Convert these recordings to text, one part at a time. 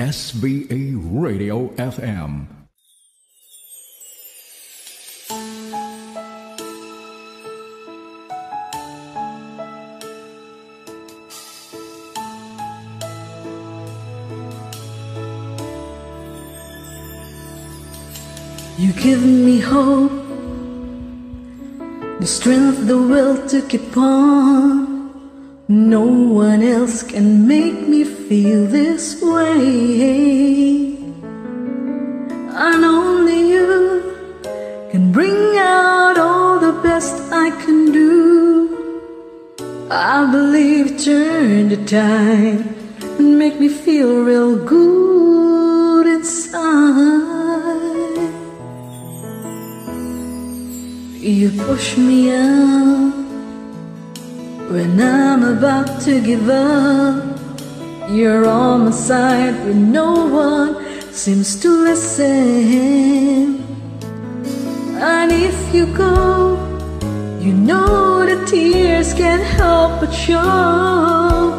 SVA Radio FM. You give me hope, the strength, the will to keep on. No one else can make me feel this way. And only you can bring out all the best I can do. I believe turn the tide and make me feel real good inside. You push me out when I'm about to give up. You're on my side when no one seems to listen. And if you go, you know the tears can't help but show.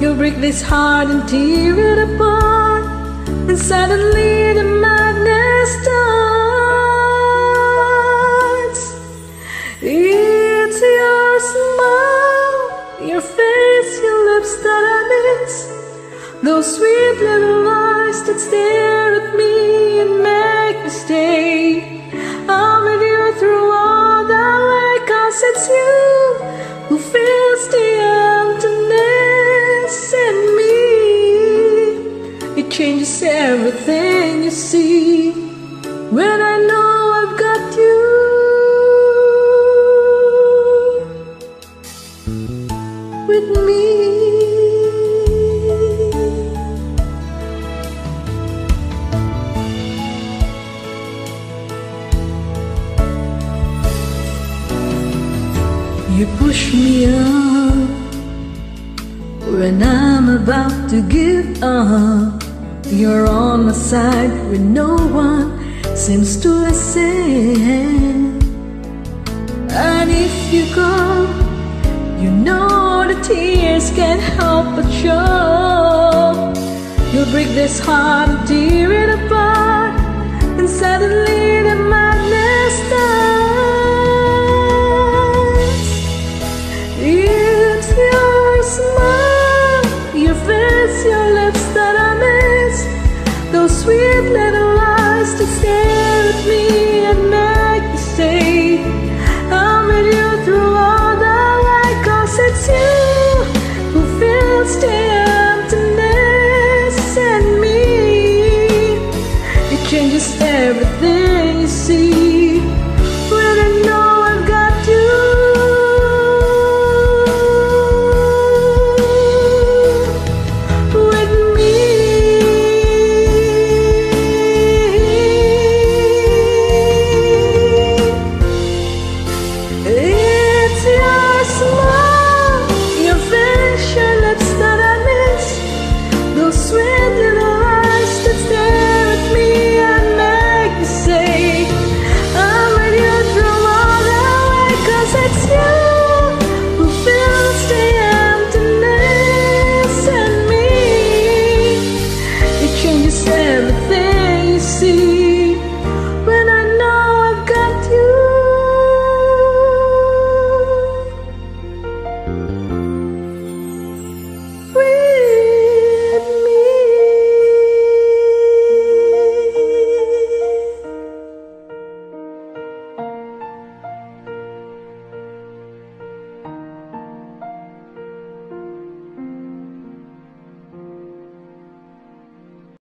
You'll break this heart and tear it apart, and suddenly the Those sweet little eyes that stare at me and make me stay. I'm with you through all the way, cause it's you who fills the emptiness in me. It changes everything you see when I know I've got you. With me. You push me up when I'm about to give up. You're on my side when no one seems to listen. And if you go, you know the tears can't help but show. You'll break this heart and It's your smile, your face, your lips that I miss. Those sweet little eyes to stare at me and make me say, I'm with you through all the way. Cause it's you who fills the emptiness in me. It changes everything you see.